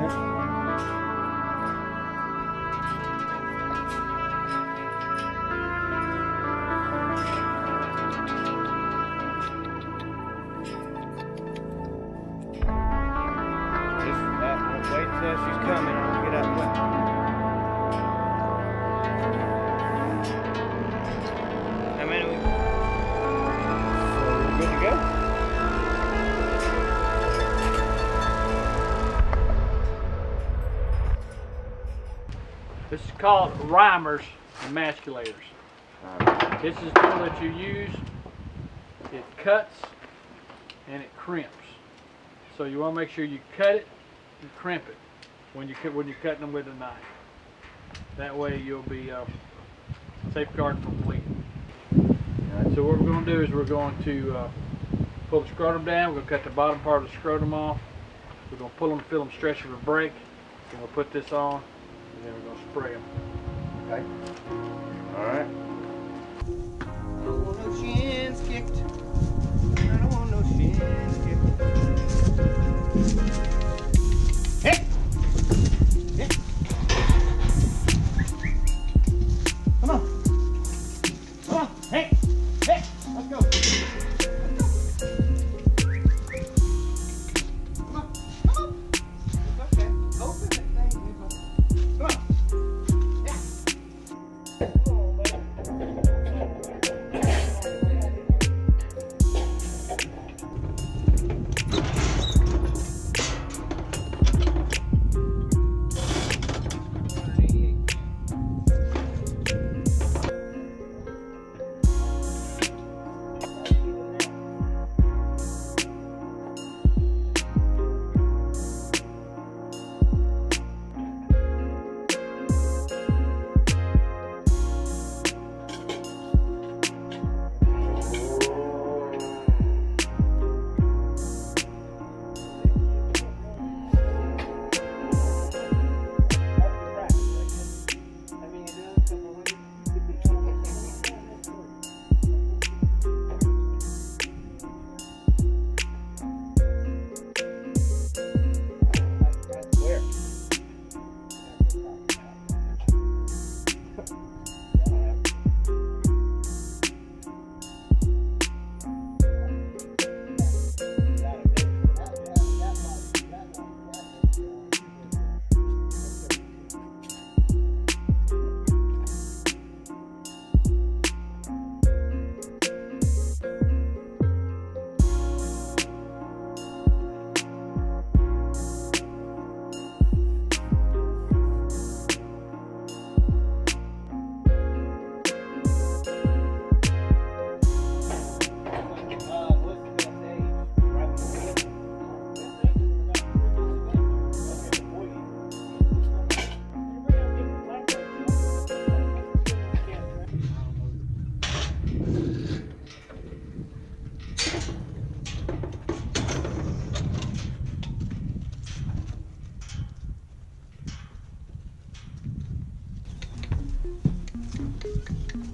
bit. Just uh, wait till she's coming. Get out the way. This is called Reimers emasculators. This is the tool that you use. It cuts and it crimps. So you want to make sure you cut it and crimp it when you when you're cutting them with a knife. That way you'll be uh, safeguarded from bleeding. Right, so what we're going to do is we're going to uh, pull the scrotum down. We're going to cut the bottom part of the scrotum off. We're going to pull them, fill them, stretch them, and break. Then we'll put this on, and then we're going to spray them. Okay. All right. Don't want no shins kicked. I don't want no shins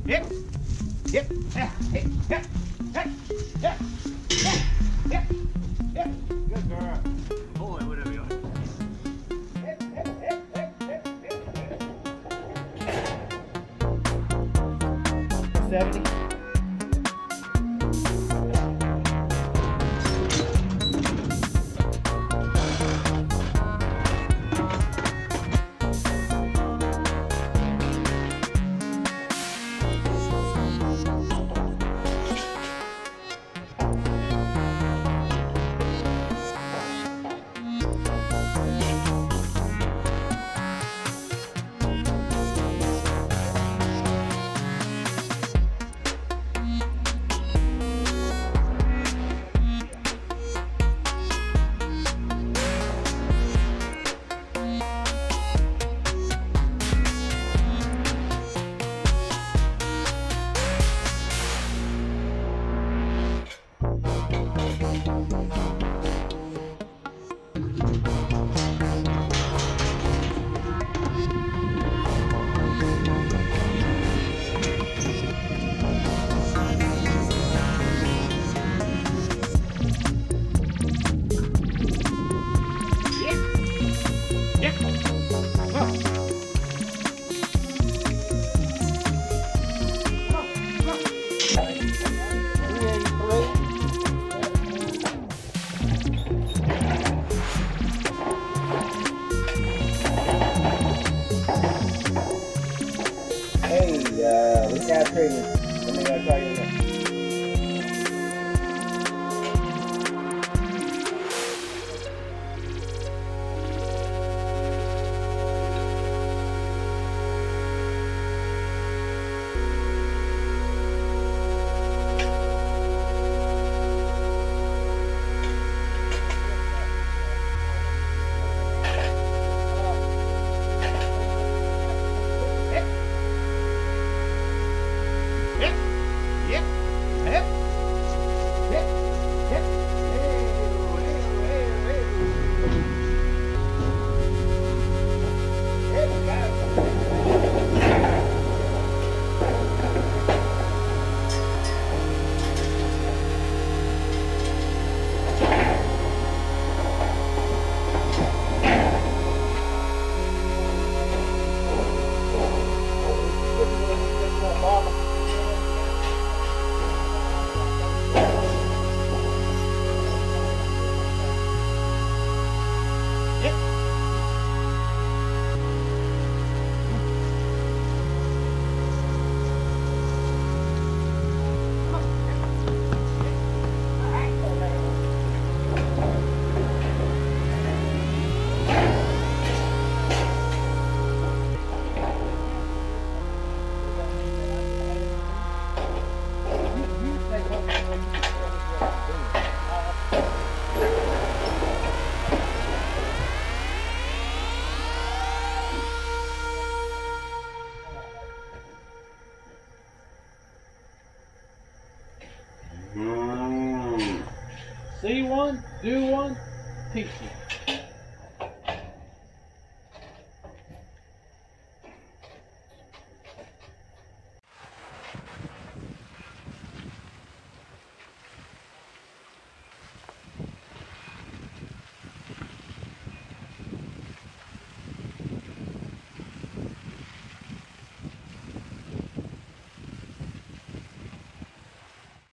Hip, hip, yeah, hip, hip, hip, hip, hip, hip, hip. Good girl. Boy, whatever you are. Hip, hip, hip, hip, hip, hip, hip. Seventy. Got See one, do one, teach one.